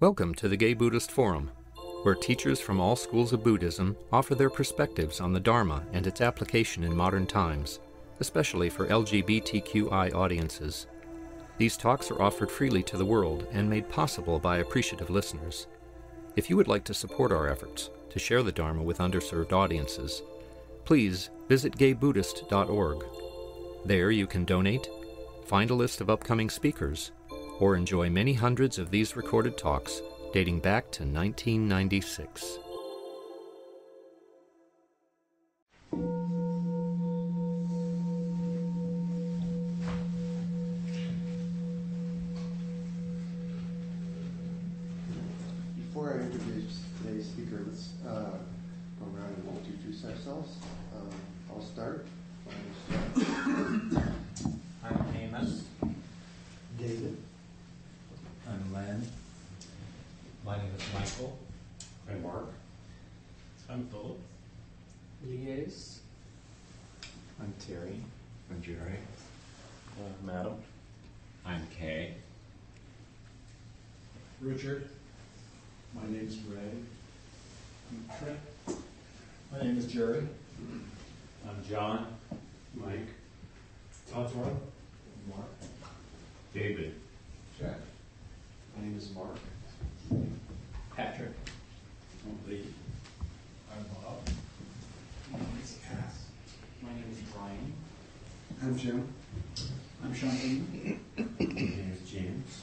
Welcome to the Gay Buddhist Forum, where teachers from all schools of Buddhism offer their perspectives on the Dharma and its application in modern times, especially for LGBTQI audiences. These talks are offered freely to the world and made possible by appreciative listeners. If you would like to support our efforts to share the Dharma with underserved audiences, please visit gaybuddhist.org. There you can donate, find a list of upcoming speakers, or enjoy many hundreds of these recorded talks dating back to 1996. Before I introduce today's speaker, let's uh, go around and introduce ourselves. Um, I'll start. My name is Jeff. I'm Amos. David. I'm Len. My name is Michael. I'm Mark. I'm Philip. Lies. I'm Terry. I'm Jerry. I'm Adam. I'm Kay. Richard. My name is Ray. Trent. My name is Jerry. I'm John. Mike. Todd Mark. David. Jack. My name is Mark. Patrick. I'm Lee. I'm Bob. My name is Cass. My name is Brian. I'm Jim. I'm Shantanu. My name is James.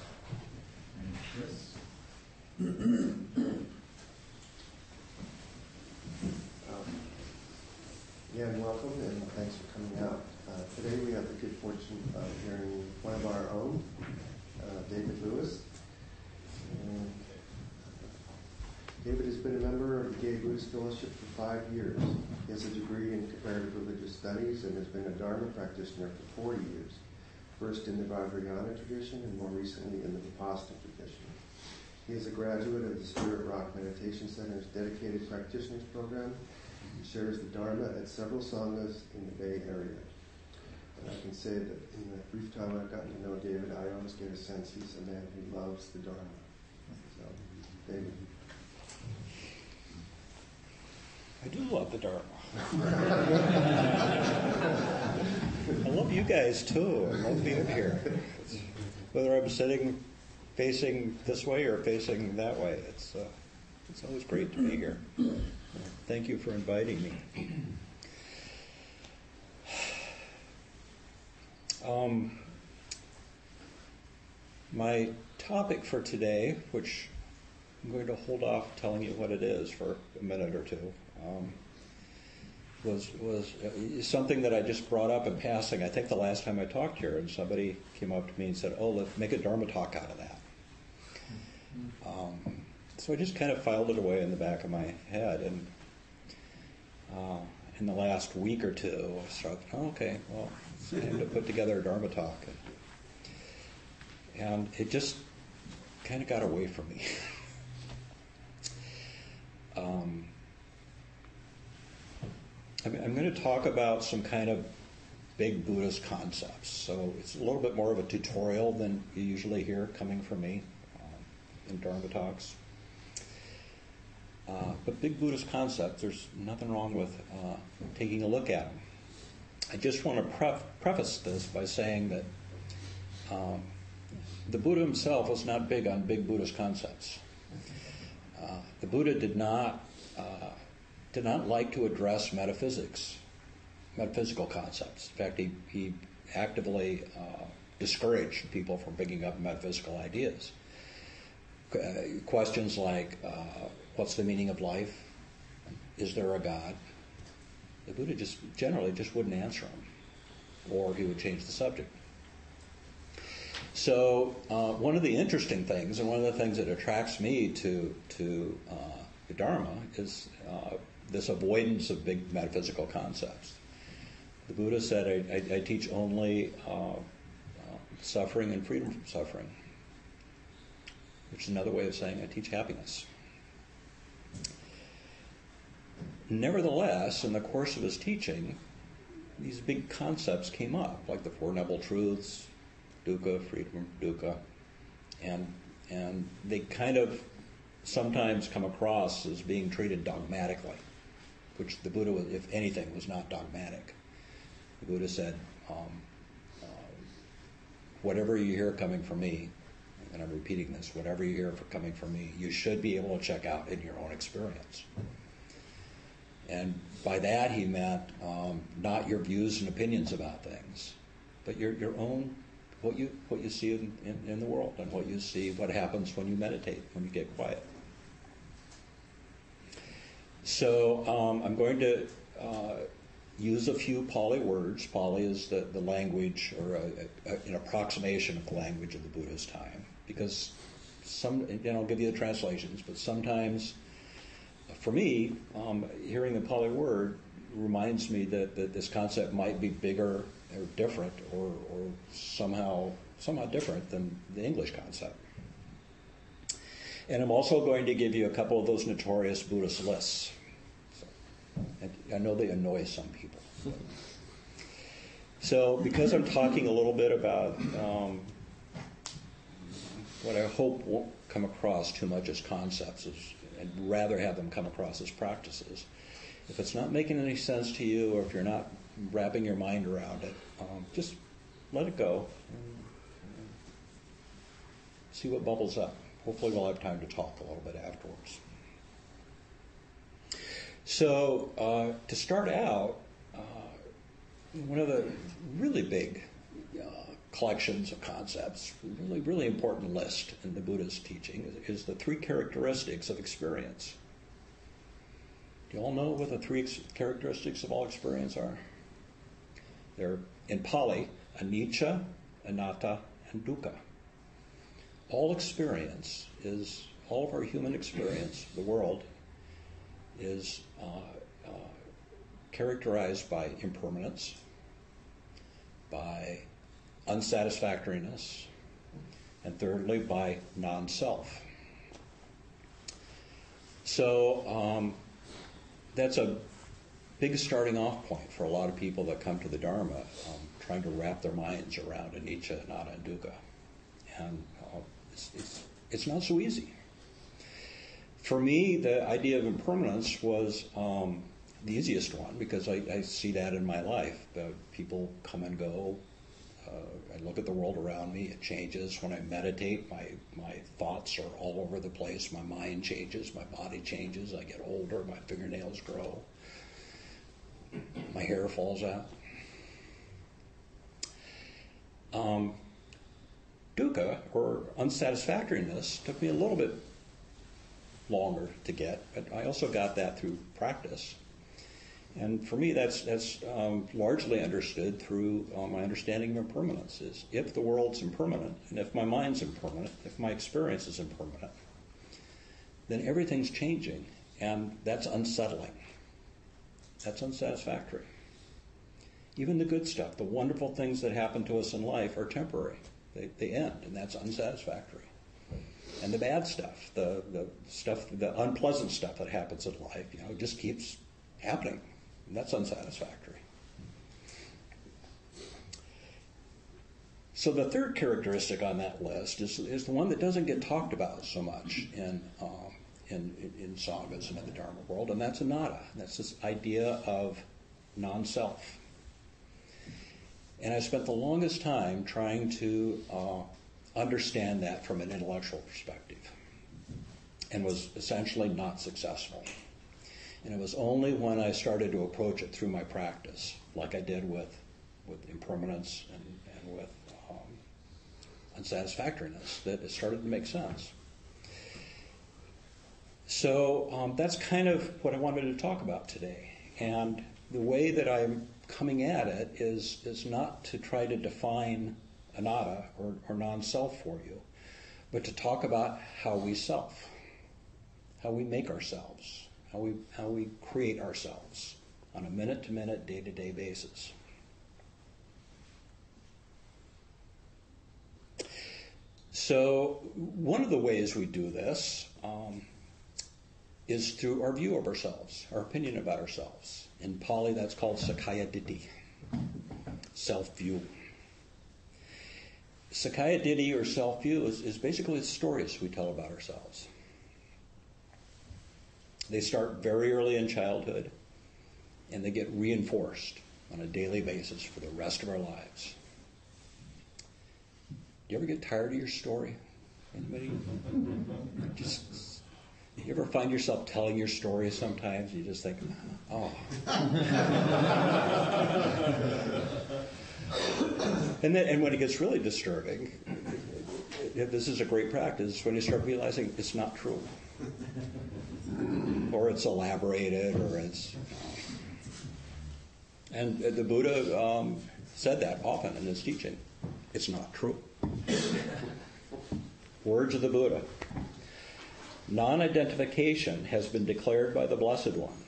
I'm Chris. Um, Again, welcome and thanks for coming out. Uh, Today we have the good fortune of hearing one of our own, uh, David Lewis. And David has been a member of the Gay Buddhist Fellowship for five years. He has a degree in comparative religious studies and has been a Dharma practitioner for 40 years, first in the Vajrayana tradition and more recently in the Vipassana tradition. He is a graduate of the Spirit Rock Meditation Center's dedicated practitioners program. He shares the Dharma at several sanghas in the Bay Area. And I can say that in the brief time I've gotten to know David, I always get a sense he's a man who loves the Dharma. So, David. I do love the Dharma. I love you guys too. I love being here. Whether I'm sitting facing this way or facing that way, it's uh, it's always great to be here. Thank you for inviting me. Um, my topic for today, which I'm going to hold off telling you what it is for a minute or two. Um, was was uh, something that I just brought up in passing. I think the last time I talked here, and somebody came up to me and said, "Oh, let's make a Dharma talk out of that." Um, so I just kind of filed it away in the back of my head, and uh, in the last week or two, I started. Oh, okay, well, time to put together a Dharma talk, and, and it just kind of got away from me. Um, I'm, going to talk about some kind of big Buddhist concepts. So it's a little bit more of a tutorial than you usually hear coming from me um, in Dharma talks. Uh, but big Buddhist concepts, there's nothing wrong with uh, taking a look at them. I just want to pref- preface this by saying that um, the Buddha himself was not big on big Buddhist concepts. Uh, the Buddha did not uh, did not like to address metaphysics, metaphysical concepts. In fact, he, he actively uh, discouraged people from picking up metaphysical ideas. Uh, questions like, uh, "What's the meaning of life? Is there a God?" The Buddha just generally just wouldn't answer them, or he would change the subject. So uh, one of the interesting things, and one of the things that attracts me to to uh, the Dharma, is uh, this avoidance of big metaphysical concepts. The Buddha said, "I, I, I teach only uh, suffering and freedom from suffering," which is another way of saying I teach happiness. Nevertheless, in the course of his teaching, these big concepts came up, like the Four Noble Truths, dukkha, freedom from dukkha, and and they kind of sometimes come across as being treated dogmatically, which the Buddha, was, if anything, was not dogmatic. The Buddha said, um, uh, "Whatever you hear coming from me." And I'm repeating this, whatever you hear coming from me, you should be able to check out in your own experience. And by that, he meant um, not your views and opinions about things, but your, your own, what you, what you see in, in, in the world and what you see, what happens when you meditate, when you get quiet. So um, I'm going to uh, use a few Pali words. Pali is the, the language or a, a, an approximation of the language of the Buddha's time, because some, and I'll give you the translations, but sometimes for me, um, hearing the Pali word reminds me that, that this concept might be bigger or different or, or somehow somehow different than the English concept. And I'm also going to give you a couple of those notorious Buddhist lists. I know they annoy some people. So, because I'm talking a little bit about um, what I hope won't come across too much as concepts, is I'd rather have them come across as practices. If it's not making any sense to you, or if you're not wrapping your mind around it, um, just let it go. see what bubbles up. Hopefully, we'll have time to talk a little bit afterwards. So, uh, to start out, uh, one of the really big uh, collections of concepts, really, really important list in the Buddha's teaching is, is the three characteristics of experience. Do you all know what the three ex- characteristics of all experience are? They're in Pali, anicca, anatta, and dukkha. All experience is, all of our human experience, the world, is uh, uh, characterized by impermanence, by unsatisfactoriness, and thirdly, by non self. So um, that's a big starting off point for a lot of people that come to the Dharma, um, trying to wrap their minds around anicca, anatta, and dukkha. And uh, it's, it's, it's, not so easy. For me, the idea of impermanence was um, the easiest one because I, I, see that in my life. Uh, people come and go, uh, I look at the world around me. It changes when I meditate. My my thoughts are all over the place. My mind changes. My body changes. I get older. My fingernails grow. My hair falls out. Um, dukkha or unsatisfactoriness took me a little bit longer to get, but I also got that through practice. And for me, that's, that's um, largely understood through uh, my understanding of impermanence. Is if the world's impermanent, and if my mind's impermanent, if my experience is impermanent, then everything's changing, and that's unsettling. That's unsatisfactory. Even the good stuff, the wonderful things that happen to us in life, are temporary. They, they end, and that's unsatisfactory. And the bad stuff, the, the stuff, the unpleasant stuff that happens in life, you know, just keeps happening that's unsatisfactory. So the third characteristic on that list is, is the one that doesn't get talked about so much in, um, in, in, sanghas and in the Dharma world, and that's anatta. That's this idea of non-self. And I spent the longest time trying to uh, understand that from an intellectual perspective, and was essentially not successful. And it was only when I started to approach it through my practice, like I did with, with impermanence and, and with um, unsatisfactoriness, that it started to make sense. So um, that's kind of what I wanted to talk about today. And the way that I'm coming at it is, is not to try to define anatta or, or non self for you, but to talk about how we self, how we make ourselves how we, how we create ourselves on a minute to minute, day to day basis. So, one of the ways we do this um, is through our view of ourselves, our opinion about ourselves. In Pali, that's called Sakkaya Ditthi, self view. Sakkaya Ditthi or self view is, is basically the stories we tell about ourselves. They start very early in childhood and they get reinforced on a daily basis for the rest of our lives. Do you ever get tired of your story? Anybody? Just you ever find yourself telling your story sometimes? You just think, oh. and then, and when it gets really disturbing, this is a great practice when you start realizing it's not true, or it's elaborated, or it's. And the Buddha um, said that often in his teaching. It's not true. Words of the Buddha. Non identification has been declared by the Blessed One.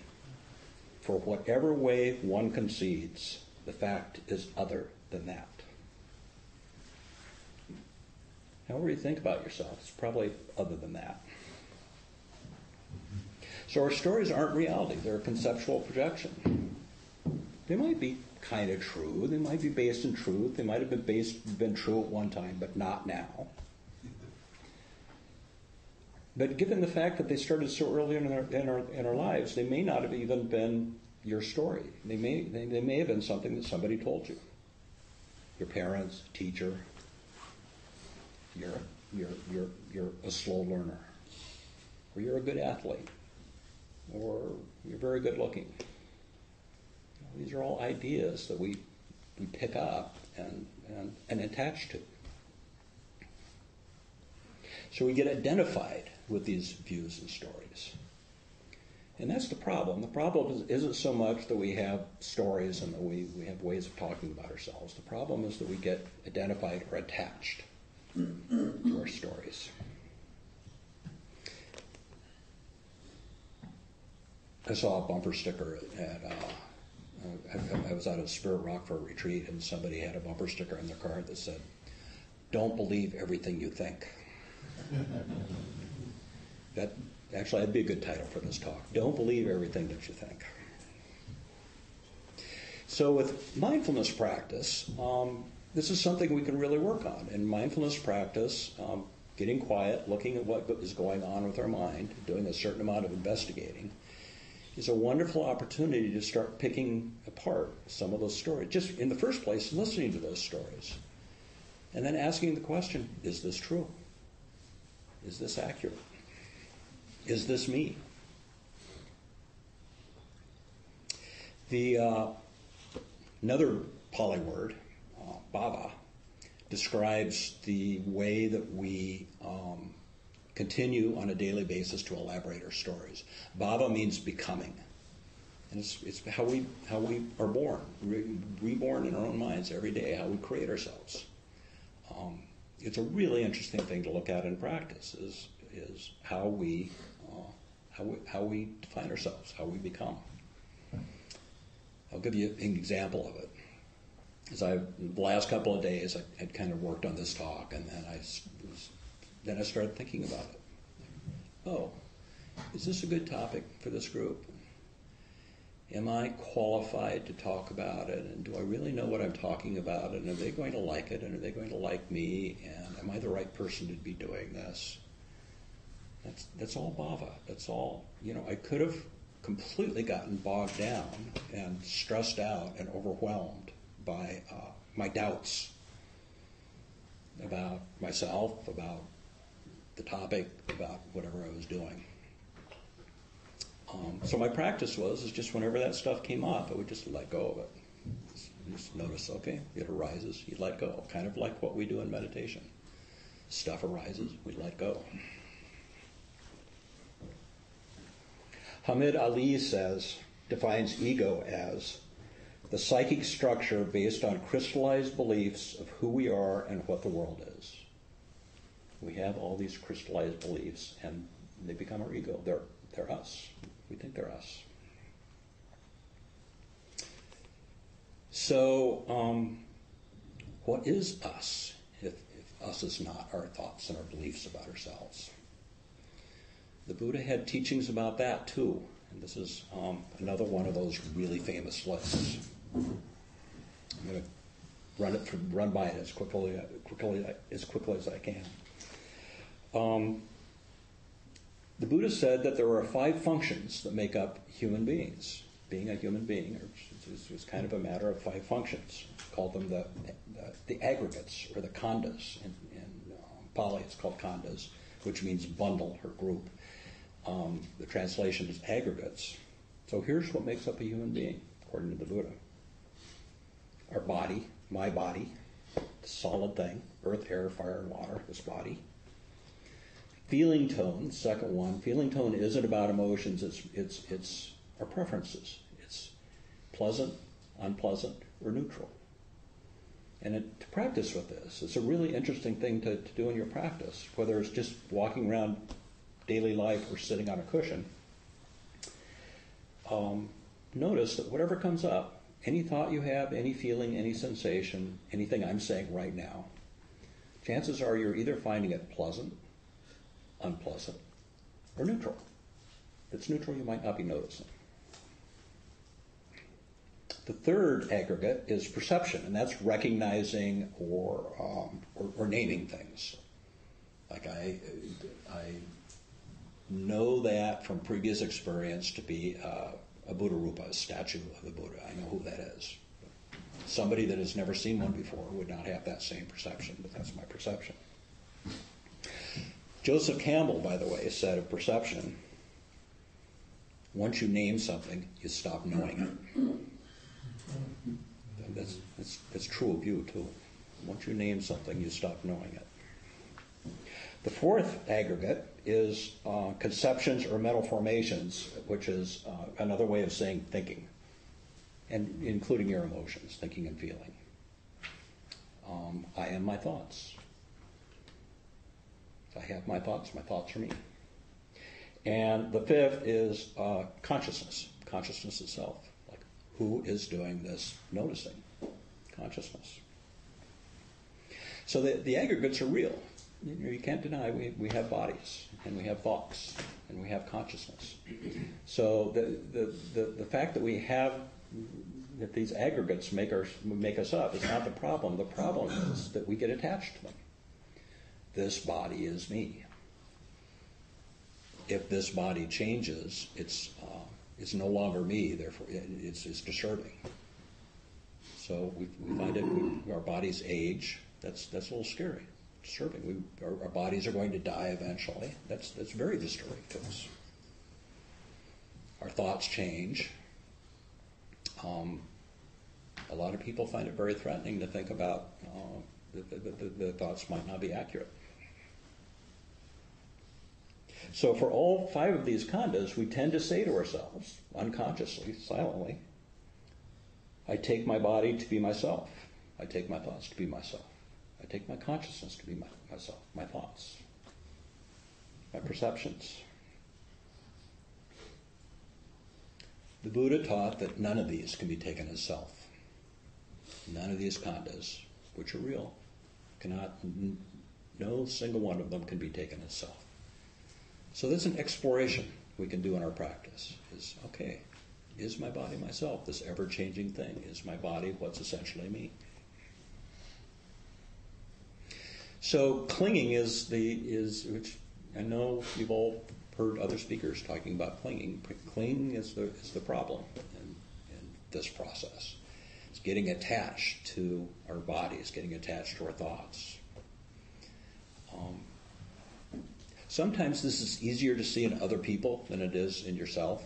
For whatever way one concedes, the fact is other than that. However you think about yourself, it's probably other than that. So our stories aren't reality, they're a conceptual projection. They might be kind of true, they might be based in truth, they might have been based been true at one time, but not now. But given the fact that they started so early in our, in our, in our lives, they may not have even been your story. They may, they, they may have been something that somebody told you. Your parents, teacher, you're, you're, you're, you're a slow learner, or you're a good athlete, or you're very good looking. These are all ideas that we, we pick up and, and, and attach to. So we get identified with these views and stories. And that's the problem. The problem is, not so much that we have stories and that we, we have ways of talking about ourselves. The problem is that we get identified or attached to our stories. I saw a bumper sticker at, uh, I, I was out at Spirit Rock for a retreat, and somebody had a bumper sticker on their car that said, Don't believe everything you think. That actually that'd be a good title for this talk. Don't believe everything that you think. So with mindfulness practice, um, this is something we can really work on. In mindfulness practice, um, getting quiet, looking at what is going on with our mind, doing a certain amount of investigating, is a wonderful opportunity to start picking apart some of those stories. Just in the first place, listening to those stories. And then asking the question, is this true? Is this accurate? Is this me? The uh, another Pali word, uh, bhava, describes the way that we um, continue on a daily basis to elaborate our stories. Bhava means becoming. And it's, it's how, we, how we are born, re- reborn in our own minds every day, how we create ourselves. Um, it's a really interesting thing to look at in practice is, is how we uh, how we, how we define ourselves, how we become. I'll give you an example of it. As I, the last couple of days, I had kind of worked on this talk, and then I, was, then I started thinking about it. Oh, is this a good topic for this group? Am I qualified to talk about it? And do I really know what I'm talking about? And are they going to like it? And are they going to like me? And am I the right person to be doing this? That's, that's all bhava. That's all, you know, I could have completely gotten bogged down and stressed out and overwhelmed by uh, my doubts about myself, about the topic, about whatever I was doing. Um, so my practice was is just whenever that stuff came up, I would just let go of it. Just notice, okay, it arises, you let go. Kind of like what we do in meditation. Stuff arises, we let go. Hameed Ali says, defines ego as the psychic structure based on crystallized beliefs of who we are and what the world is. We have all these crystallized beliefs and they become our ego. They're, they're us. We think they're us. So, um, what is us if, if us is not our thoughts and our beliefs about ourselves? The Buddha had teachings about that too. And this is um, another one of those really famous lists. I'm going to run it through, run by it as quickly, quickly as quickly as I can. Um, the Buddha said that there are five functions that make up human beings. Being a human being is, is kind of a matter of five functions. Called them the, the, the aggregates or the khandhas. In, in um, Pali, it's called khandhas, which means bundle or group. Um, the translation is aggregates. So here's what makes up a human being, according to the Buddha our body, my body, the solid thing, earth, air, fire, and water, this body. Feeling tone, second one. Feeling tone isn't about emotions, it's, it's, it's our preferences. It's pleasant, unpleasant, or neutral. And it, to practice with this, it's a really interesting thing to, to do in your practice, whether it's just walking around daily life or sitting on a cushion. Um, notice that whatever comes up, any thought you have, any feeling, any sensation, anything I'm saying right now, chances are you're either finding it pleasant, unpleasant, or neutral. If it's neutral, you might not be noticing. The third aggregate is perception, and that's recognizing or, um, or, or, naming things. Like I, I know that from previous experience to be uh, a Buddha Rupa, a statue of the Buddha. I know who that is. Somebody that has never seen one before would not have that same perception, but that's my perception. Joseph Campbell, by the way, said of perception once you name something, you stop knowing it. That's, that's, that's true of you, too. Once you name something, you stop knowing it. The fourth aggregate is uh, conceptions or mental formations, which is uh, another way of saying thinking, and including your emotions, thinking and feeling. Um, I am my thoughts. I have my thoughts, my thoughts are me. And the fifth is uh, consciousness, consciousness itself. Like, who is doing this noticing? Consciousness. So the, the aggregates are real. You, know, you can't deny we, we have bodies and we have thoughts and we have consciousness. So the, the, the, the fact that we have that these aggregates make, our, make us up is not the problem. The problem is that we get attached to them. This body is me. If this body changes, it's, uh, it's no longer me, therefore it's, it's disturbing. So we, we find it, we, our bodies age, that's, that's a little scary disturbing. We, our, our, bodies are going to die eventually. That's, that's very disturbing to us. Our thoughts change. Um, a lot of people find it very threatening to think about uh, that the, the, the thoughts might not be accurate. So, for all five of these khandhas, we tend to say to ourselves, unconsciously, silently, I take my body to be myself. I take my thoughts to be myself. I take my consciousness to be my, myself, my thoughts, my perceptions. The Buddha taught that none of these can be taken as self. None of these khandhas, which are real, cannot, no single one of them can be taken as self. So that's an exploration we can do in our practice. Is okay, is my body myself, this ever changing thing? Is my body what's essentially me? So clinging is the is which I know you've all heard other speakers talking about clinging. Clinging is the is the problem in, in this process. It's getting attached to our bodies, getting attached to our thoughts. Um, sometimes this is easier to see in other people than it is in yourself.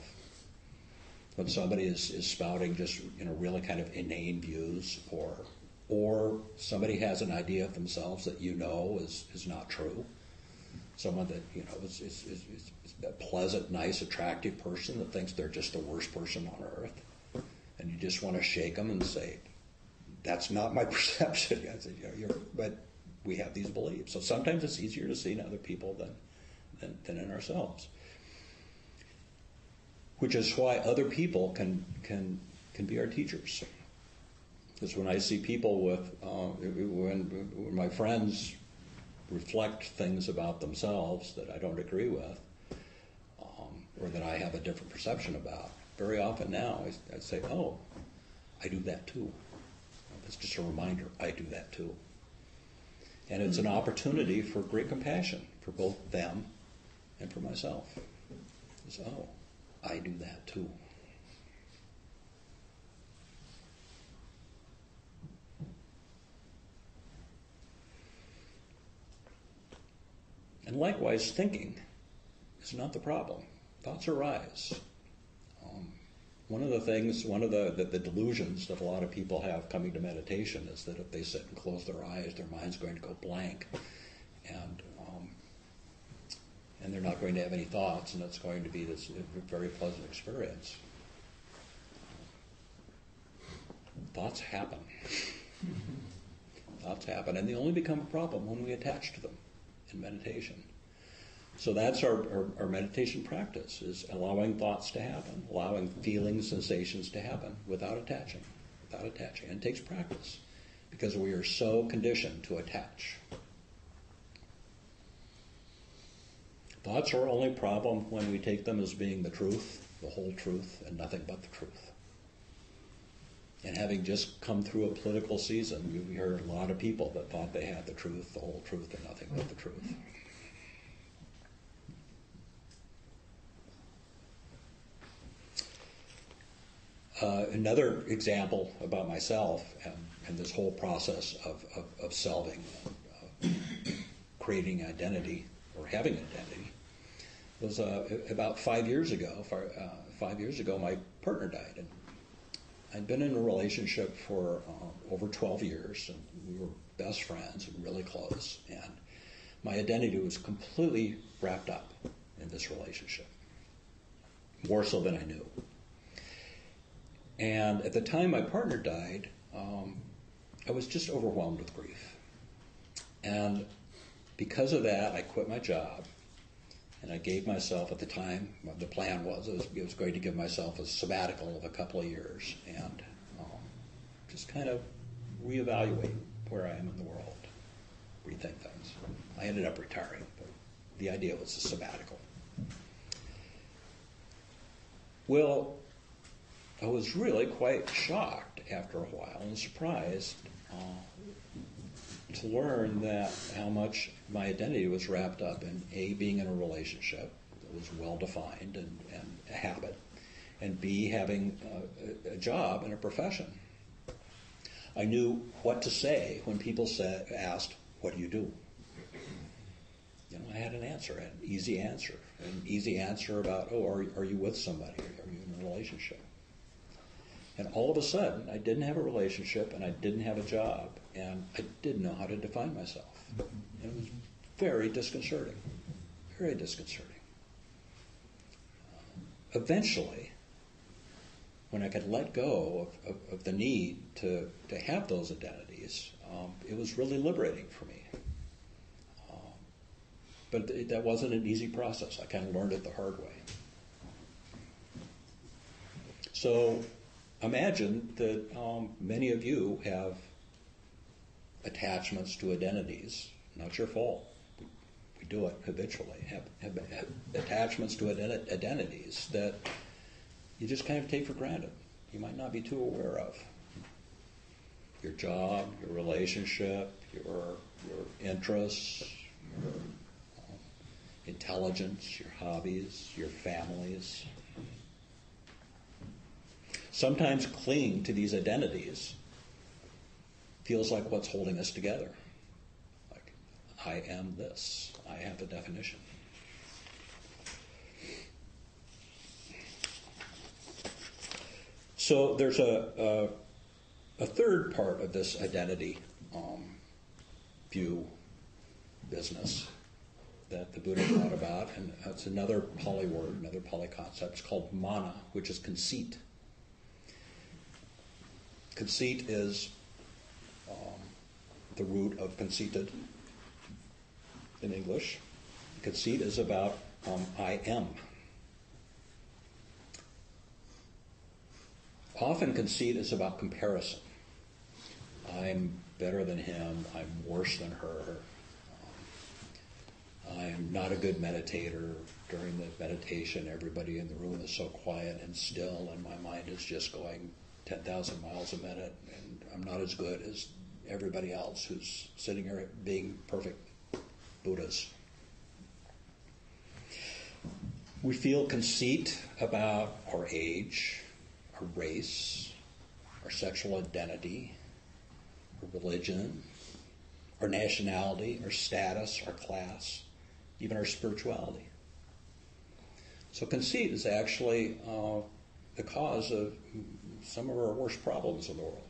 When somebody is, is spouting just you know really kind of inane views or or somebody has an idea of themselves that you know is, is not true. Someone that you know is, is, is, is a pleasant, nice, attractive person that thinks they're just the worst person on earth, and you just want to shake them and say, "That's not my perception." I said, you but we have these beliefs, so sometimes it's easier to see in other people than than, than in ourselves. Which is why other people can can can be our teachers. Because when I see people with, uh, when, when my friends reflect things about themselves that I don't agree with, um, or that I have a different perception about, very often now I, I, say, oh, I do that too. It's just a reminder I do that too. And it's an opportunity for great compassion for both them and for myself. It's, oh, I do that too. And likewise, thinking is not the problem. Thoughts arise. Um, one of the things, one of the, the, the, delusions that a lot of people have coming to meditation is that if they sit and close their eyes, their mind's going to go blank, and um, and they're not going to have any thoughts, and it's going to be this very pleasant experience. Thoughts happen. thoughts happen, and they only become a problem when we attach to them meditation. So that's our, our, our, meditation practice, is allowing thoughts to happen, allowing feelings, sensations to happen without attaching, without attaching. And it takes practice because we are so conditioned to attach. Thoughts are only problem when we take them as being the truth, the whole truth, and nothing but the truth. And having just come through a political season, you hear a lot of people that thought they had the truth, the whole truth, and nothing but the truth. Uh, another example about myself and, and this whole process of, of, of solving, uh, creating identity or having identity was uh, about five years ago. Five, uh, five years ago, my partner died, and I'd been in a relationship for uh, over 12 years, and we were best friends and really close. And my identity was completely wrapped up in this relationship, more so than I knew. And at the time my partner died, um, I was just overwhelmed with grief. And because of that, I quit my job. And I gave myself, at the time, the plan was, it was, I was going to give myself a sabbatical of a couple of years and um, just kind of reevaluate where I am in the world, rethink things. I ended up retiring, but the idea was a sabbatical. Well, I was really quite shocked after a while and surprised uh, to learn that how much my identity was wrapped up in A, being in a relationship that was well defined and, and a habit, and B, having a, a job and a profession. I knew what to say when people said, asked, What do you do? You know, I had an answer, an easy answer, an easy answer about, Oh, are, are you with somebody? Are you in a relationship? And all of a sudden, I didn't have a relationship and I didn't have a job and I didn't know how to define myself. It was very disconcerting, very disconcerting. Eventually, when I could let go of, of, of, the need to, to have those identities, um, it was really liberating for me. Um, but it, that wasn't an easy process. I kind of learned it the hard way. So imagine that um, many of you have attachments to identities. Not your fault. We, do it habitually. Have, have, have attachments to ident- identities that you just kind of take for granted. You might not be too aware of. Your job, your relationship, your your interests, your uh, intelligence, your hobbies, your families, sometimes cling to these identities feels like what's holding us together. Like, I am this, I have a definition. So there's a, a, a third part of this identity um, view business that the Buddha thought about, and it's another Pali word, another Pali concept. It's called mana, which is conceit. Conceit is the root of conceited in English. Conceit is about um, I am. Often conceit is about comparison. I'm better than him. I'm worse than her. Um, I'm not a good meditator. During the meditation, everybody in the room is so quiet and still, and my mind is just going 10,000 miles a minute, and I'm not as good as everybody else who's sitting here being perfect Buddhas. We feel conceit about our age, our race, our sexual identity, our religion, our nationality, our status, our class, even our spirituality. So conceit is actually uh, the cause of some of our worst problems in the world.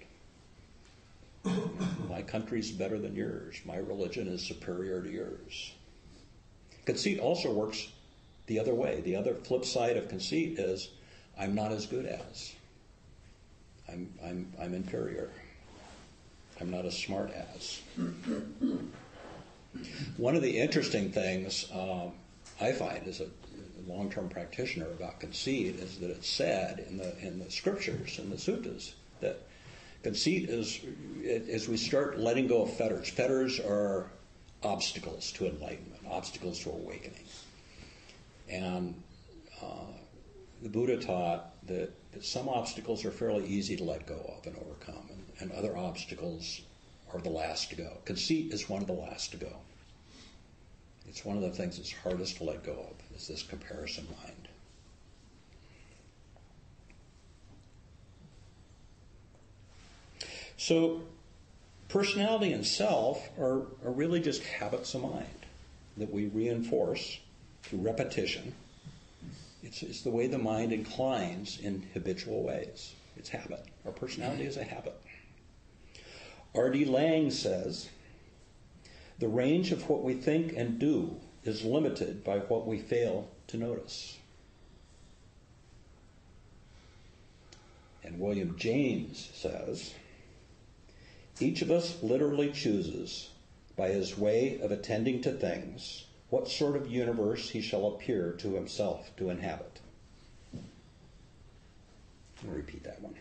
My country's better than yours. My religion is superior to yours. Conceit also works the other way. The other flip side of conceit is I'm not as good as. I'm, I'm, I'm inferior. I'm not as smart as. One of the interesting things um, I find as a long-term practitioner about conceit is that it's said in the in the scriptures in the suttas that conceit is as we start letting go of fetters. Fetters are obstacles to enlightenment, obstacles to awakening, and uh, the Buddha taught that, that, some obstacles are fairly easy to let go of and overcome, and, and other obstacles are the last to go. Conceit is one of the last to go. It's one of the things that's hardest to let go of, is this comparison mind. So, personality and self are, are really just habits of mind that we reinforce through repetition. It's, it's the way the mind inclines in habitual ways. It's habit. Our personality is a habit. R.D. Laing says, the range of what we think and do is limited by what we fail to notice. And William James says, each of us literally chooses, by his way of attending to things, what sort of universe he shall appear to himself to inhabit. I'll repeat that one.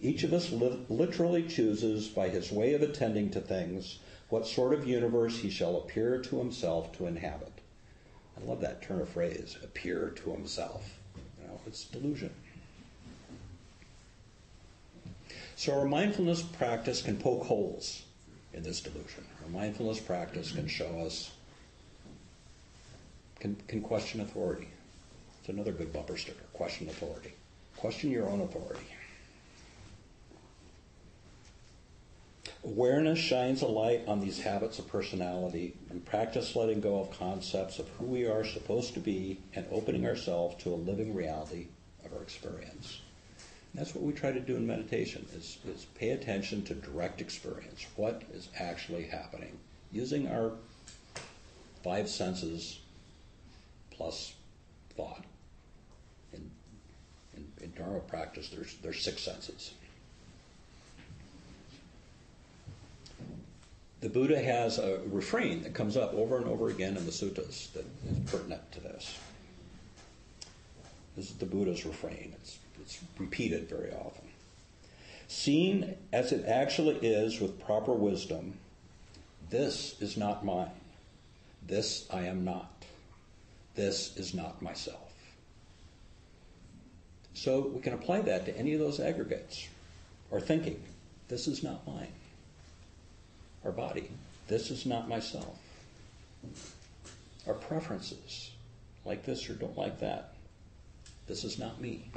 Each of us li- literally chooses, by his way of attending to things, what sort of universe he shall appear to himself to inhabit. I love that turn of phrase, appear to himself. You know, it's delusion. So our mindfulness practice can poke holes in this delusion. Our mindfulness practice can show us, can, can question authority. It's another good bumper sticker, question authority. Question your own authority. Awareness shines a light on these habits of personality. We practice letting go of concepts of who we are supposed to be and opening ourselves to a living reality of our experience. That's what we try to do in meditation is, is pay attention to direct experience. What is actually happening? Using our five senses plus thought. In, in, in Dharma practice, there's, there's six senses. the Buddha has a refrain that comes up over and over again in the suttas that is pertinent to this. This is the Buddha's refrain. It's, it's repeated very often. Seen as it actually is with proper wisdom, this is not mine. This I am not. This is not myself. So we can apply that to any of those aggregates or thinking. This is not mine our body. This is not myself. Our preferences, like this or don't like that. This is not me.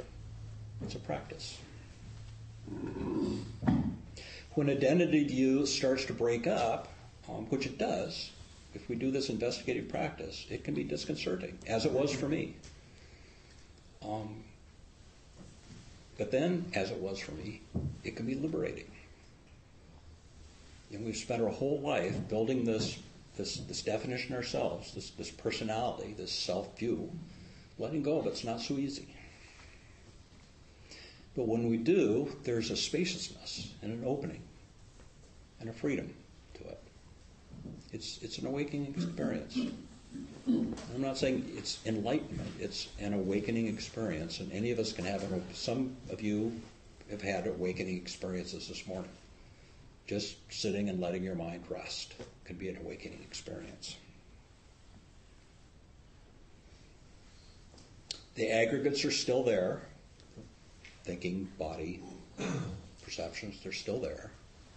It's a practice. When identity view starts to break up, um, which it does, if we do this investigative practice, it can be disconcerting, as it was for me. Um, but then, as it was for me, it can be liberating. And we've spent our whole life building this, this, this definition ourselves, this, this personality, this self view. Letting go of it's not so easy. But when we do, there's a spaciousness and an opening and a freedom to it. It's, it's an awakening experience. I'm not saying it's enlightenment, it's an awakening experience, and any of us can have it. Some of you have had awakening experiences this morning. Just sitting and letting your mind rest can be an awakening experience. The aggregates are still there thinking, body, perceptions, they're still there.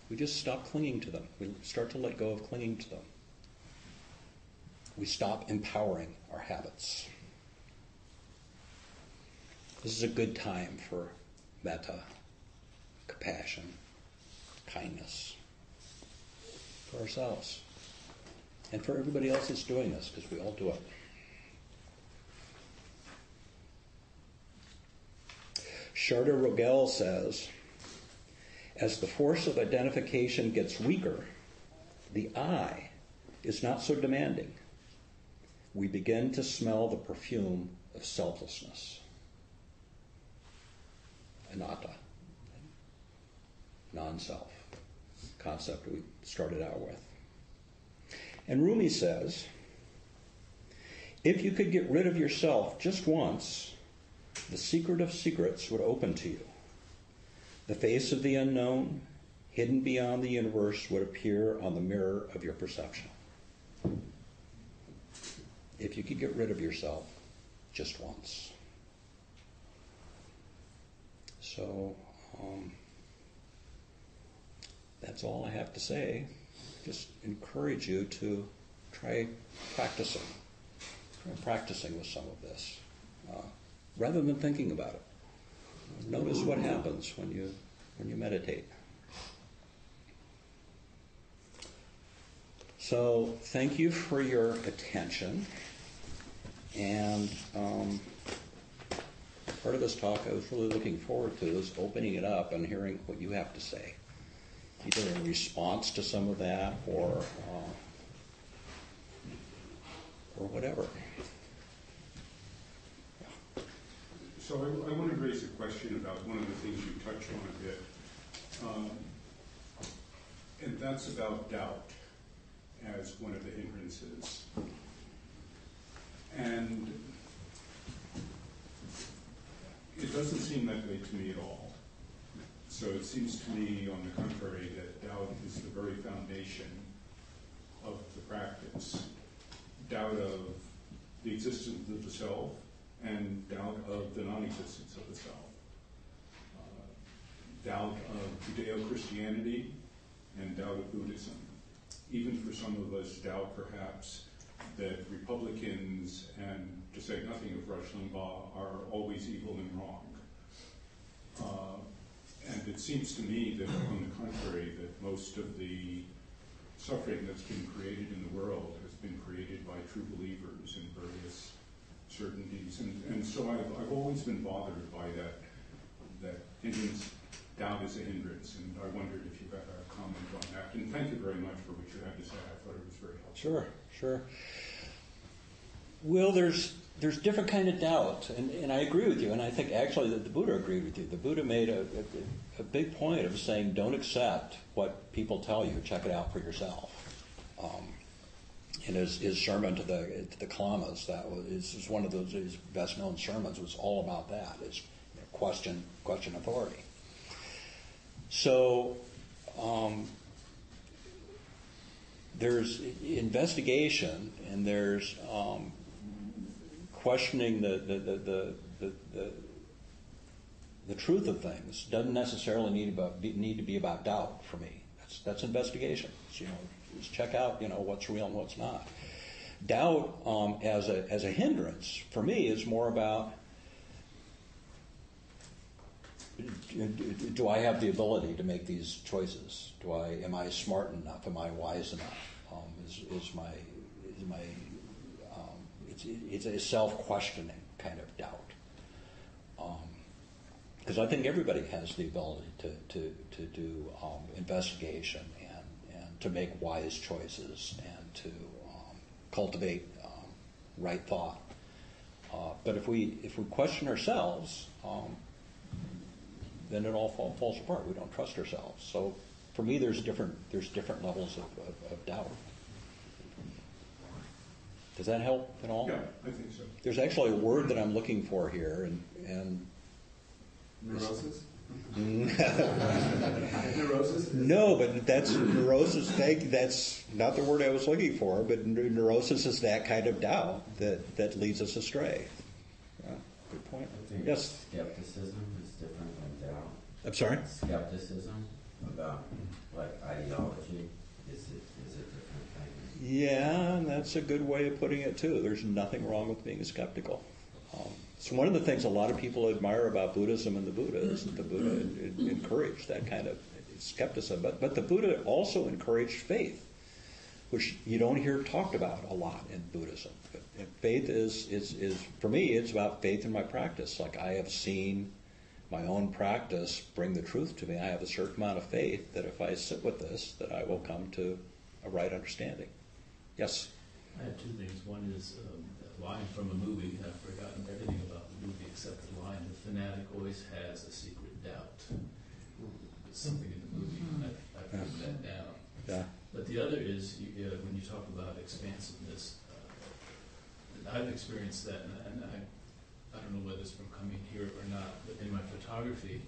We just stop clinging to them. We start to let go of clinging to them. We stop empowering our habits. This is a good time for metta, compassion, kindness for ourselves and for everybody else that's doing this, because we all do it. Sharda Rogell says, as the force of identification gets weaker, the I is not so demanding. We begin to smell the perfume of selflessness. Anatta, non self, concept we started out with. And Rumi says, if you could get rid of yourself just once, the secret of secrets would open to you. The face of the unknown, hidden beyond the universe, would appear on the mirror of your perception. If you could get rid of yourself just once. So, um, that's all I have to say. Just encourage you to try practicing. Try practicing with some of this. Uh, rather than thinking about it. Notice what happens when you when you meditate. So thank you for your attention. And um, part of this talk I was really looking forward to is opening it up and hearing what you have to say, either in response to some of that or uh, or whatever. So I, I want to raise a question about one of the things you touched on a bit. Um, and that's about doubt as one of the hindrances. And it doesn't seem that way to me at all. So it seems to me, on the contrary, that doubt is the very foundation of the practice. Doubt of the existence of the self, and doubt of the non-existence of the self. Uh, doubt of Judeo-Christianity and doubt of Buddhism. Even for some of us, doubt perhaps that Republicans, and to say nothing of Rush Limbaugh, are always evil and wrong. Uh, and it seems to me that, on the contrary, that most of the suffering that's been created in the world has been created by true believers in various certainties. And, and so I've, I've always been bothered by that, that hindrance, doubt is a hindrance. And I wondered if you had a comment on that. And thank you very much for what you had to say. I thought it was very helpful. Sure, sure. Well, there's there's different kind of doubt, and, and I agree with you. And I think actually that the Buddha agreed with you. The Buddha made a, a, a big point of saying, don't accept what people tell you. Check it out for yourself. Um, in his, his sermon to the to the Kalamas, that was is one of those his best known sermons. Was all about that. Is you know, question question authority. So. Um, there's investigation and there's um, questioning the the, the, the, the, the, truth of things doesn't necessarily need, about, need to be about doubt for me. That's, that's investigation. It's, you know, just check out you know what's real and what's not. Doubt um, as a as a hindrance for me is more about do I have the ability to make these choices? Do I am I smart enough? Am I wise enough? Um, is, is my is my um, it's it's a self questioning kind of doubt. Because um, I think everybody has the ability to to to do um, investigation to make wise choices and to um, cultivate um, right thought. Uh, but if we if we question ourselves then it all fall, falls apart. We don't trust ourselves. So for me, there's different there's different levels of, of, of doubt. Does that help at all? Yeah, I think so. There's actually a word that I'm looking for here, and and Neurosis? Neurosis? No, but that's neurosis. Thank, that's not the word I was looking for. But neurosis is that kind of doubt that that leads us astray. Yeah, good point. I think Yes. skepticism is different than doubt. I'm sorry? skepticism about like ideology? Is it is it different things? Yeah, and that's a good way of putting it too. There's nothing wrong with being skeptical. Um, so one of the things a lot of people admire about Buddhism and the Buddha is that the Buddha en- en- encouraged that kind of skepticism, but but the Buddha also encouraged faith, which you don't hear talked about a lot in Buddhism. But faith is is is for me, it's about faith in my practice. Like I have seen my own practice bring the truth to me. I have a certain amount of faith that if I sit with this, that I will come to a right understanding. Yes. I have two things. One is um, a line from a movie. I've forgotten everything about the movie except the line, the fanatic always has a secret doubt. It's something in the movie. I've, I've written that down. Yeah. But the other is, you, uh, when you talk about expansiveness, uh, I've experienced that, and, and I, I don't know whether it's from coming here or not, but in my photography,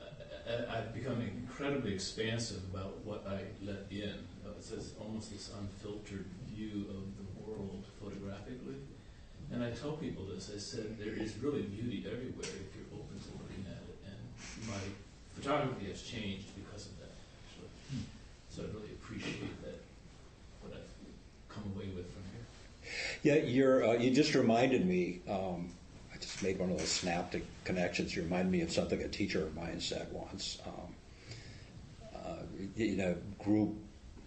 I, I, I've become incredibly expansive about what I let in. It's almost this unfiltered view of the world photographically. And I tell people this, I said, there is really beauty everywhere if you're open to looking at it. And my photography has changed because of that, actually. So I really appreciate that, what I've come away with from here. Yeah, you're, uh, you just reminded me. Um, I just made one of those synaptic connections. You remind me of something a teacher of mine said once. Um, uh, in a group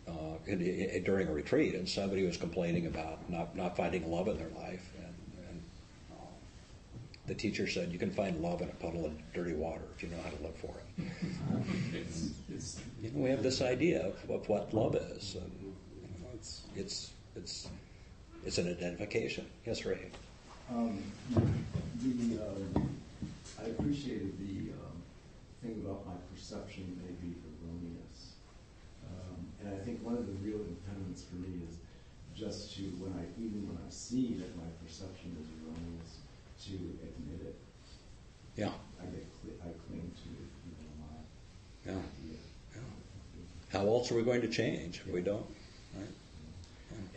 uh, in, in, during a retreat, and somebody was complaining about not, not finding love in their life. And, and the teacher said, You can find love in a puddle of dirty water if you know how to look for it. It's, it's, You know, we have this idea of, of what love is. And, you know, it's, it's, it's, it's an identification. Yes, Ray. Um, the, um, I appreciated the um, thing about my perception may be erroneous. Um, and I think one of the real impediments for me is just to, when I, even when I see that my perception is erroneous, to admit it. Yeah. I get, cl- I cling to, you know, my Yeah. idea. yeah. How else are we going to change if we don't? Right?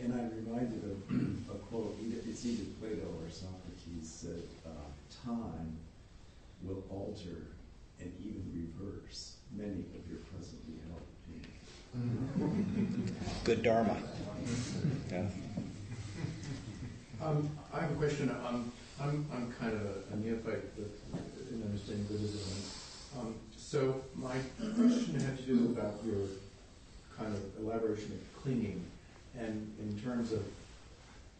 And I'm reminded of a quote, either- it's either Plato or Socrates said, uh, time will alter and even reverse many of your presently held opinions. Good Dharma. Yeah. Um, I have a question. Um, I'm, I'm kind of a, a neophyte in understanding Buddhism. Um, so my question had to do about your kind of elaboration of clinging, and in terms of,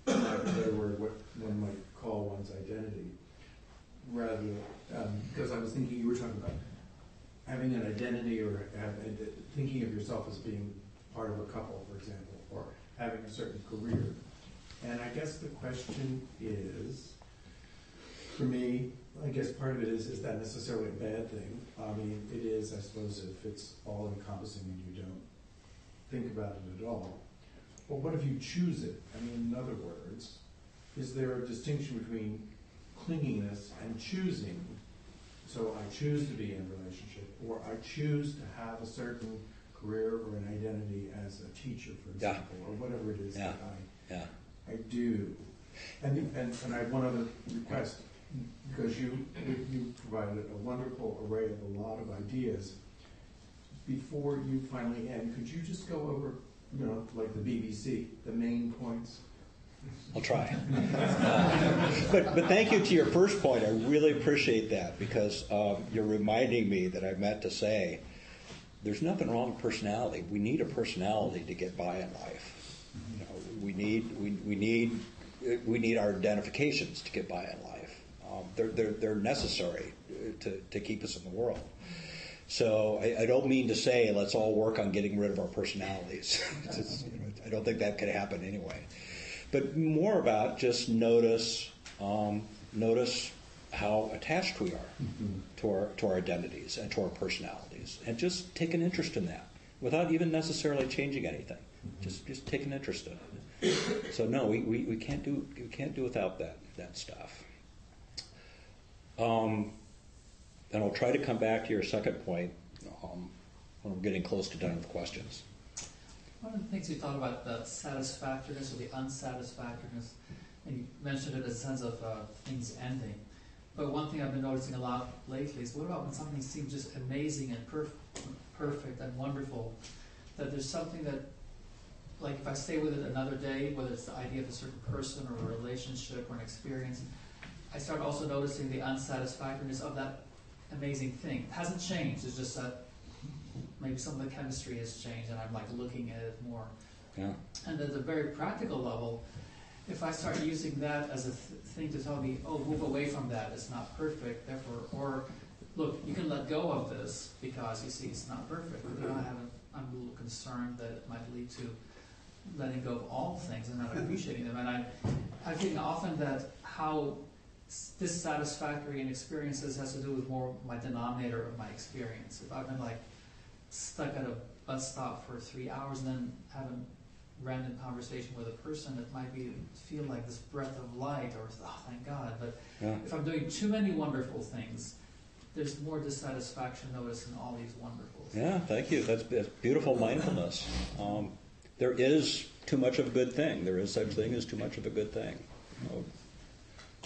better word, what one might call one's identity, rather, um, because I was thinking you were talking about having an identity or have, thinking of yourself as being part of a couple, for example, or having a certain career. And I guess the question is, for me, I guess part of it is, is that necessarily a bad thing? I mean, it is, I suppose, if it's all encompassing and you don't think about it at all. But what if you choose it? I mean, in other words, is there a distinction between clinginess and choosing? So I choose to be in a relationship, or I choose to have a certain career or an identity as a teacher, for Yeah. example, or whatever it is Yeah. that I Yeah. I do. And, and, and I have one other request, because you, you provided a wonderful array of a lot of ideas. Before you finally end, could you just go over, you know, like the BBC, the main points? I'll try. But, but thank you to your first point. I really appreciate that because um, you're reminding me that I meant to say there's nothing wrong with personality. We need a personality to get by in life. You know, we need we, we need we need our identifications to get by in life. They're, they're, they're necessary uh, to, to keep us in the world. So I, I don't mean to say let's all work on getting rid of our personalities. Just, you know, I don't think that could happen anyway. But more about just notice um, notice how attached we are mm-hmm. to our to our identities and to our personalities, and just take an interest in that without even necessarily changing anything. Mm-hmm. Just just take an interest in it. So no, we, we, we can't do we can't do without that that stuff. Um, and I'll try to come back to your second point um, when we're getting close to done with questions. One of the things you talk about the satisfactoriness or the unsatisfactoriness, and you mentioned it in a sense of uh, things ending. but one thing I've been noticing a lot lately is what about when something seems just amazing and perf- perfect and wonderful, that there's something that, like if I stay with it another day, whether it's the idea of a certain person or a relationship or an experience, I start also noticing the unsatisfactoriness of that amazing thing. It hasn't changed, it's just that maybe some of the chemistry has changed and I'm like looking at it more. Yeah. And at the very practical level, if I start using that as a th- thing to tell me, oh, move away from that, it's not perfect, therefore, or look, you can let go of this because you see it's not perfect. Know, I haven't, I'm a little concerned that it might lead to letting go of all things and not appreciating them. And I, I think often that how dissatisfactory in experiences has to do with more my denominator of my experience. If I've been like stuck at a bus stop for three hours and then having random conversation with a person, it might be feel like this breath of light or oh thank God. But Yeah. if I'm doing too many wonderful things, there's more dissatisfaction noticed in all these wonderful things. Yeah, thank you. That's, that's beautiful mindfulness. Um, there is too much of a good thing. There is such thing as too much of a good thing. You know,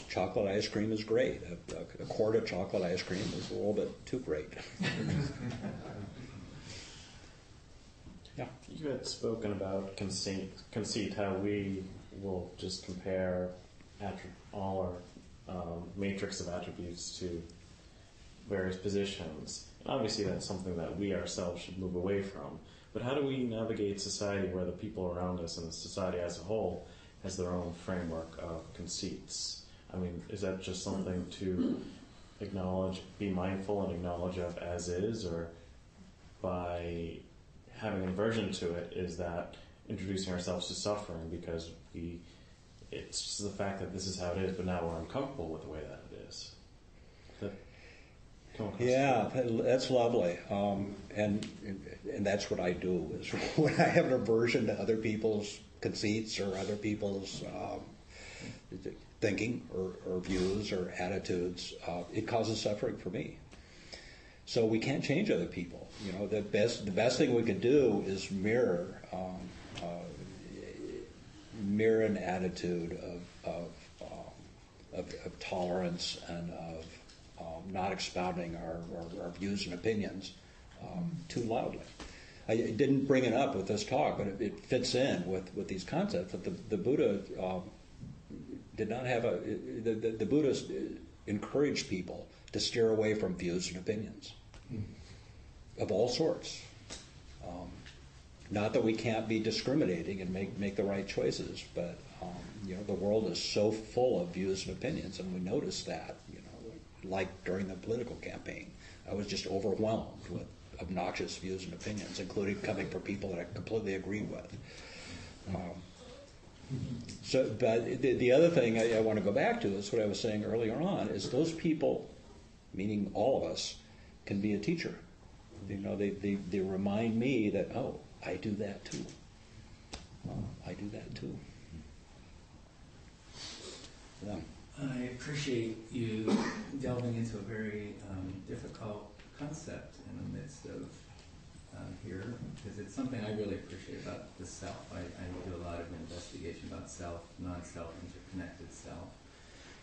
chocolate ice cream is great. A, a, quart of chocolate ice cream is a little bit too great. yeah. You had spoken about conceit, conceit how we will just compare attri- all our um, matrix of attributes to various positions. And obviously, that's something that we ourselves should move away from. But how do we navigate society where the people around us and the society as a whole has their own framework of conceits? I mean, is that just something to acknowledge, be mindful and acknowledge of as is, or by having an aversion to it, is that introducing ourselves to suffering because we, it's just the fact that this is how it is, but now we're uncomfortable with the way that it is. Yeah, that's lovely, um, and and that's what I do. Is when I have an aversion to other people's conceits or other people's um, thinking or, or views or attitudes, uh, it causes suffering for me. So we can't change other people. You know, the best the best thing we could do is mirror um, uh, mirror an attitude of of, um, of, of tolerance and of um, not expounding our, our, our, views and opinions um, too loudly. I didn't bring it up with this talk, but it, it fits in with, with these concepts that the, the Buddha um, did not have a, the, the, the Buddhists encouraged people to steer away from views and opinions of all sorts. Um, not that we can't be discriminating and make, make the right choices, but um, you know the world is so full of views and opinions, and we notice that. You know, like during the political campaign, I was just overwhelmed with obnoxious views and opinions, including coming from people that I completely agreed with. Um, so, but the, the other thing I, I want to go back to is what I was saying earlier on: is those people, meaning all of us, can be a teacher. You know, they, they, they remind me that, oh, I do that too. I do that too. Yeah. I appreciate you delving into a very um, difficult concept in the midst of Uh, here, because it's something I really appreciate about the self. I, I do a lot of investigation about self, non-self, interconnected self.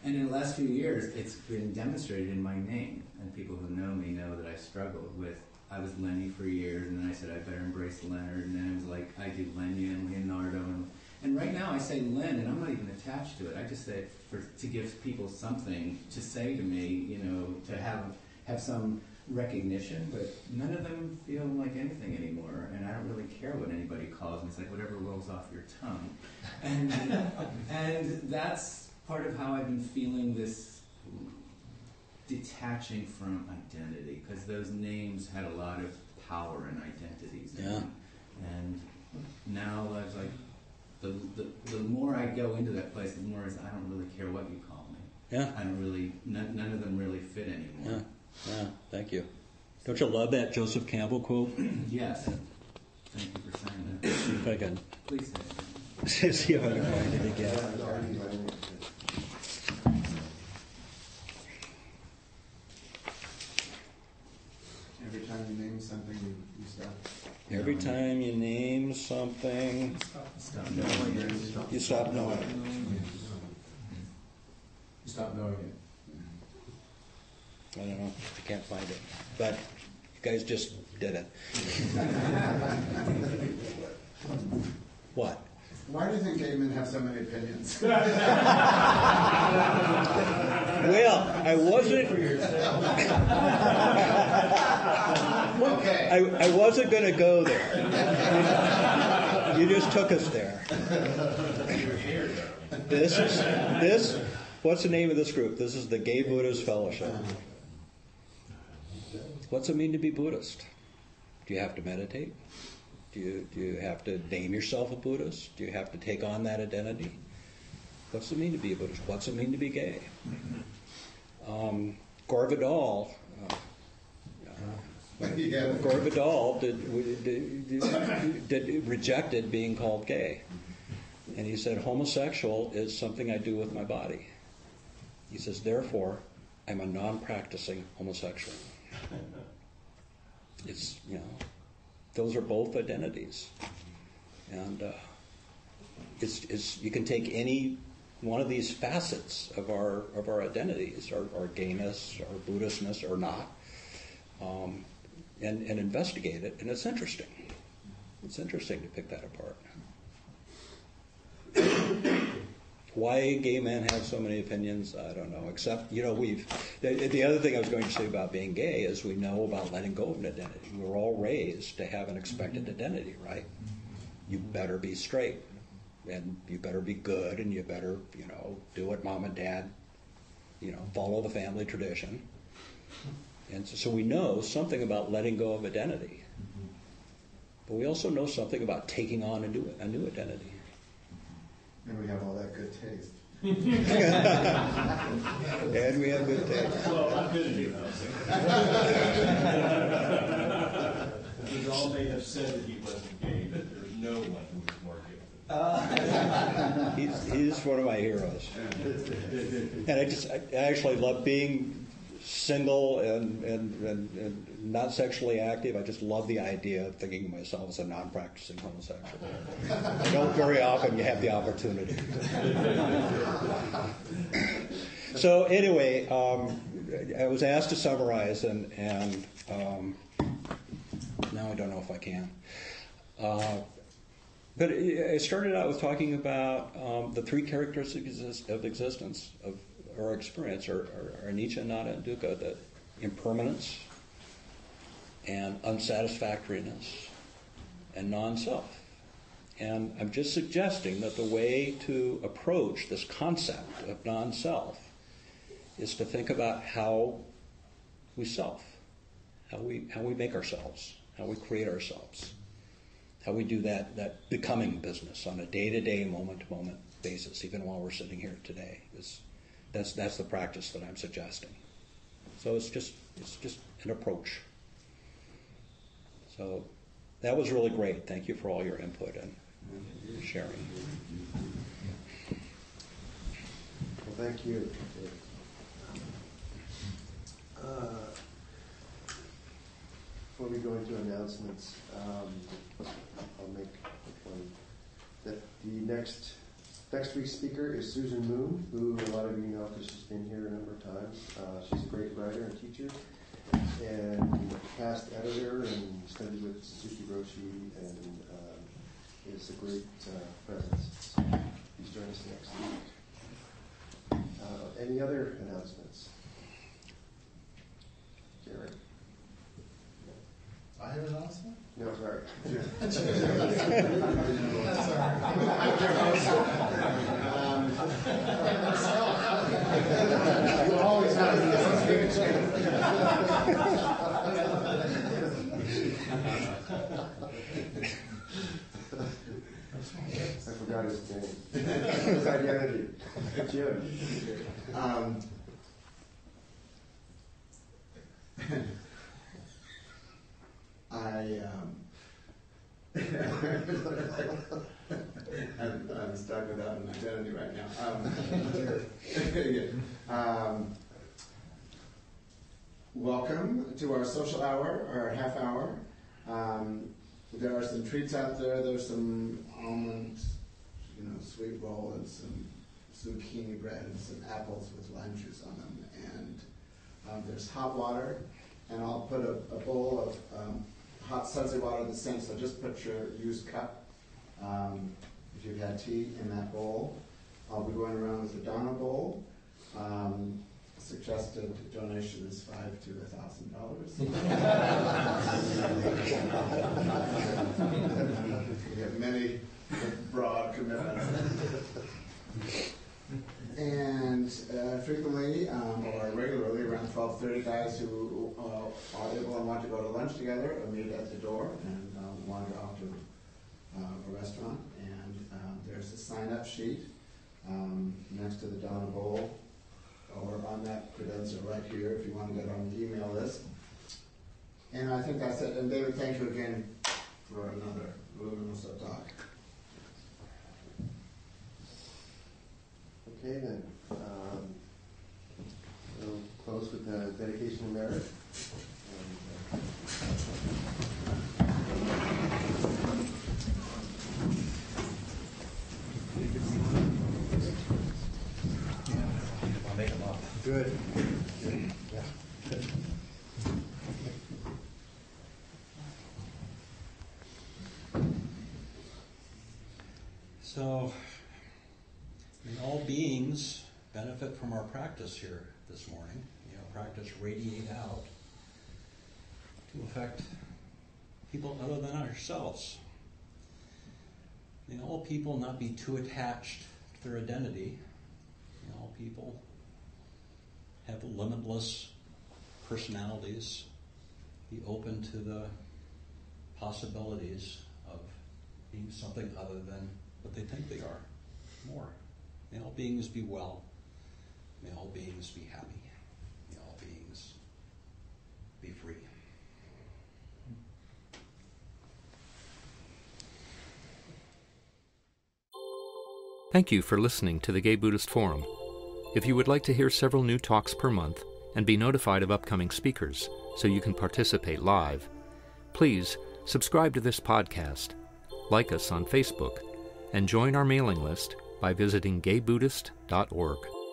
And in the last few years, it's been demonstrated in my name, and people who know me know that I struggled with. I was Lenny for years, and then I said I better embrace Leonard, and then it was like I do Lenny and Leonardo, and, and right now I say Len, and I'm not even attached to it. I just say it for to give people something to say to me, you know, to have have some recognition, but none of them feel like anything anymore, and I don't really care what anybody calls me. It's like whatever rolls off your tongue, and and that's part of how I've been feeling this detaching from identity because those names had a lot of power and identities. in Yeah. them. And now I was like, the, the, the more I go into that place, the more is I don't really care what you call me. Yeah. I don't really, none, none of them really fit anymore. Yeah. Yeah. Thank you. Don't you love that Joseph Campbell quote? yes. Thank you for saying that. See if I can. Please say it. see if I can find it again. Every time you name something, you, you stop. Every time you name something, Stop knowing it. you stop knowing it. You stop knowing it. I don't know. I can't find it. But you guys just did it. what? Why do you think gay men have so many opinions? Well, I wasn't. okay. I, I wasn't going to go there. You just took us there. You're here. This is this. What's the name of this group? This is the Gay Buddhist Fellowship. What's it mean to be Buddhist? Do you have to meditate? Do you, do you have to name yourself a Buddhist? Do you have to take on that identity? What's it mean to be a Buddhist? What's it mean to be gay? Um, Gore Vidal, uh, Yeah. Gore Vidal did, did, did, did, rejected being called gay. And he said, homosexual is something I do with my body. He says, therefore, I'm a non practicing homosexual. It's, you know, those are both identities. And uh, it's, it's, you can take any one of these facets of our, of our identities, our, our gayness, our Buddhistness, or not, um, and, and investigate it, and it's interesting. It's interesting to pick that apart. Why gay men have so many opinions, I don't know. Except, you know, we've. The, the other thing I was going to say about being gay is we know about letting go of an identity. We're all raised to have an expected identity, right? You better be straight, and you better be good, and you better, you know, do what mom and dad, you know, follow the family tradition. And so, so we know something about letting go of identity. But we also know something about taking on a new, a new identity. And we have all that good taste. and we have good taste. Well, I'm good at you Vidal may have said that he wasn't gay, but there's no one who was more gifted. Uh. he's, he's one of my heroes. And I just, I actually love being single and, and, and, and not sexually active. I just love the idea of thinking of myself as a non practicing homosexual. I don't very often you have the opportunity. so, anyway, um, I was asked to summarize, and, and um, now I don't know if I can. Uh, but I started out with talking about um, the three characteristics of existence, of our experience, or, or, or Anicca, and Dukkha, the impermanence and unsatisfactoriness and non-self. And I'm just suggesting that the way to approach this concept of non-self is to think about how we self, how we, how we make ourselves, how we create ourselves how we do that, that becoming business on a day-to-day, moment-to-moment basis, even while we're sitting here today. Is that's that's the practice that I'm suggesting. So it's just it's just an approach. So that was really great. Thank you for all your input and sharing. Well, thank you. Uh, Before we go into announcements, um, I'll make one. That the next, next week's speaker is Susan Moon, who a lot of you know because she's been here a number of times. Uh, she's a great writer and teacher, and past editor, and studied with Suzuki Roshi, and um, is a great uh, presence. Please join us next week. Uh, any other announcements? Gary? I an announcement? No, sorry. You always have I forgot his name. His identity. Jim. Um, I, um, I'm, I'm stuck without an identity right now. Um, um, welcome to our social hour, our half hour. Um, there are some treats out there. There's some almond, you know, sweet roll and some zucchini bread and some apples with lime juice on them. And um, there's hot water, and I'll put a, a bowl of um, hot sudsy water in the sink. So just put your used cup, um, if you've had tea, in that bowl. I'll be going around with a Dharma bowl. Um, suggested donation is five to a thousand dollars. We have many broad commitments. And uh, frequently, um, or regularly, around twelve thirty, guys who uh, are able and want to go to lunch together meet at the door and uh, wander off to uh, a restaurant. And um, there's a sign-up sheet um, next to the Dharma Bowl, or on that credenza right here if you want to get on the email list. And I think that's it. And David, thank you again for another luminous talk. Okay, then, um, we'll close with the dedication of merit. I'll. Good. Yeah. So, beings benefit from our practice here this morning. You know, practice radiate out to affect people other than ourselves. May all people not be too attached to their identity. May all people have limitless personalities, be open to the possibilities of being something other than what they think they are. More. May all beings be well. May all beings be happy. May all beings be free. Thank you for listening to the Gay Buddhist Forum. If you would like to hear several new talks per month and be notified of upcoming speakers so you can participate live, please subscribe to this podcast, like us on Facebook, and join our mailing list by visiting gaybuddhist.org.